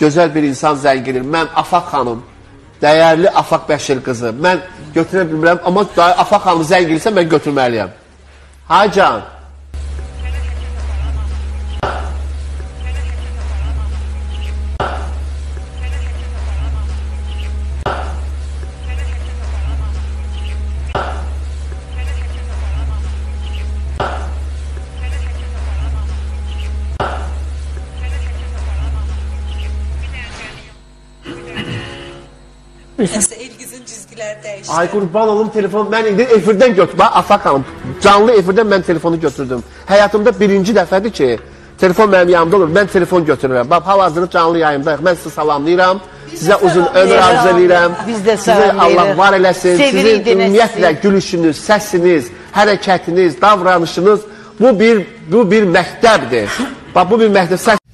gözəl bir insan zəng edir. Mən Afaq xanım, dəyərli Afaq Bəşir qızı. Mən götürə bilmirəm, amma Afaq xanım zəng edirsə mən götürməliyəm. Hacan. Nəsə Elgizin cizgiləri dəyişdi. Ay qurban olum telefon. Mən indi efirdən götür. Bax Afaq xanım, canlı efirdən mən telefonu götürdüm. Həyatımda birinci dəfədir ki, telefon mənim yanımda olur. Mən telefon götürürəm. Bax hal-hazırda canlı yayımdayıq. Mən sizi salamlayıram. Sizə uzun ömür arzu edirəm. Biz də salamlayırıq. Allah var eləsin. Sizin ümumiyyətlə gülüşünüz, səsiniz, hərəkətiniz, davranışınız bu bir bu bir məktəbdir. Bax bu bir məktəb. Səs